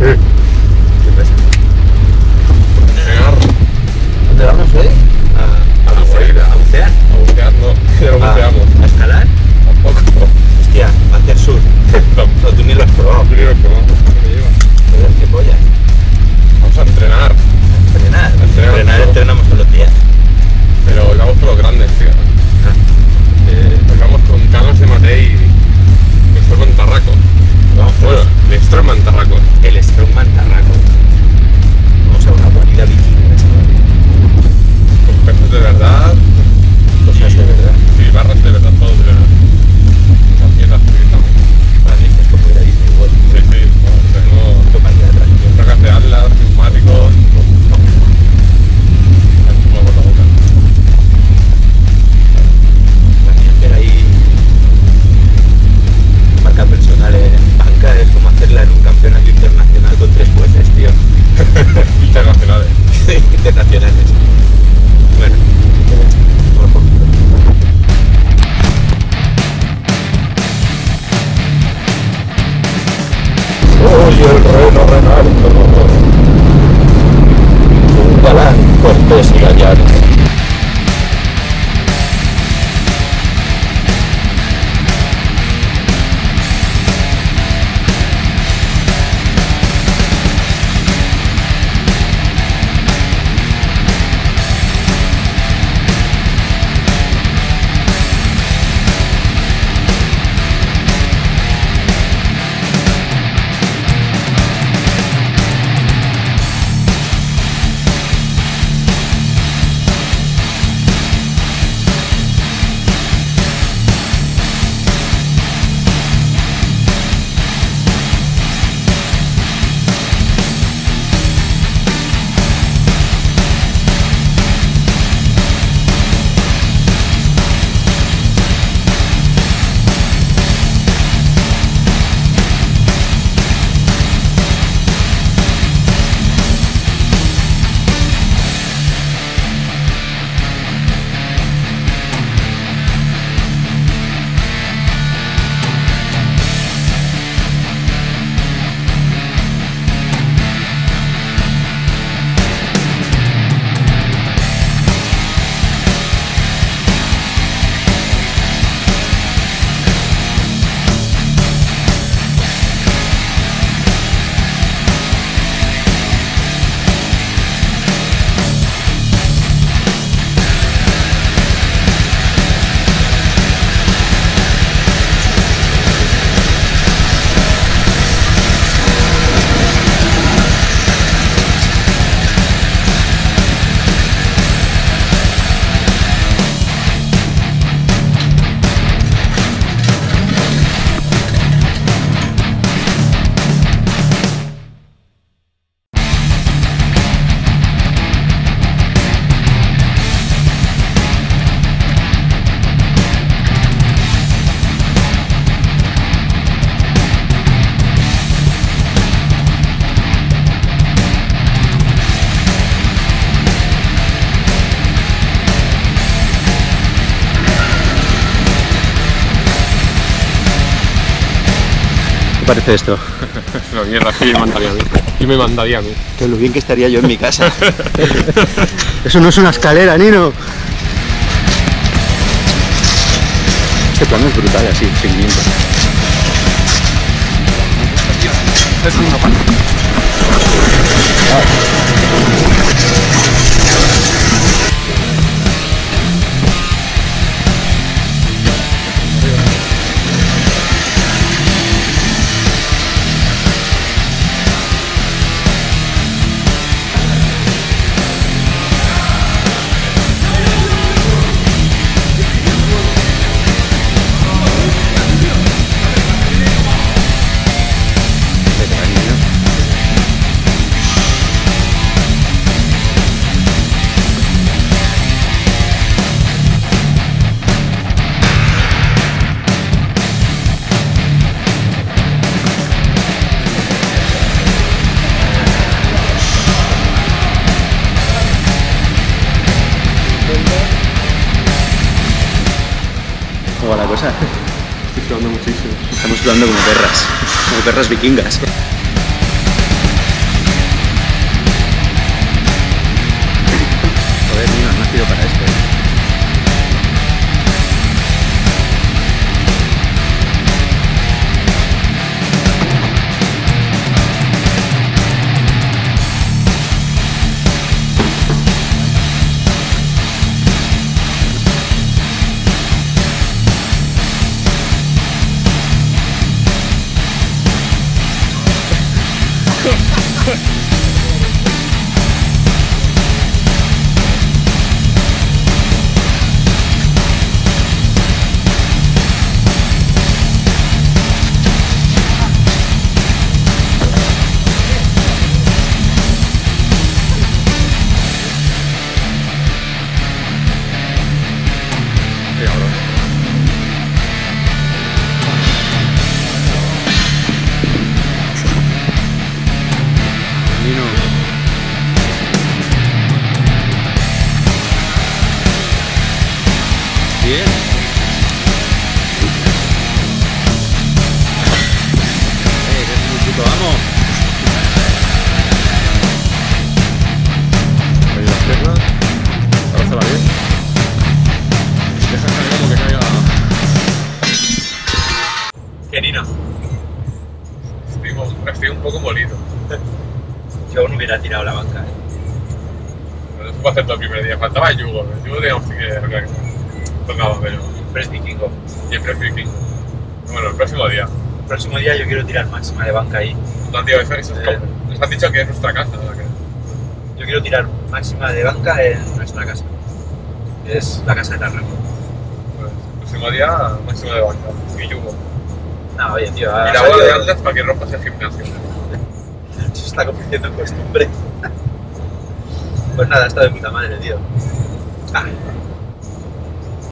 Hey. terreno renal. Un galán cortés y gallardo. parece esto? Lo bien que me mandaría a mí. Y me mandaría a mí. Que lo bien que estaría yo en mi casa. Eso no es una escalera, Nino. Este plano es brutal, así, sin miento. Es una parte. Ah. va la cosa. Estoy sudando muchísimo. Estamos sudando como perras, como perras vikingas. molino. Estoy, estoy un poco molido. Yo aún hubiera tirado la banca, ¿eh? No fue hacer todo el primer día, faltaba el yugo. El yugo teníamos que tocaba, pero. Siempre es vikingo. Siempre es. Bueno, el próximo día. El próximo día yo quiero tirar máxima de banca ahí. No, tío, eso, eso eh... es nos han dicho que es nuestra casa. ¿no? Yo quiero tirar máxima de banca en nuestra casa. Es la casa de Tarraco. Pues, el próximo día, máxima de banca. Y yugo. No, oye, tío. Y la bola de altas para que rompas el gimnasio. Se está convirtiendo en costumbre. Pues nada, está de puta madre, tío. Ah,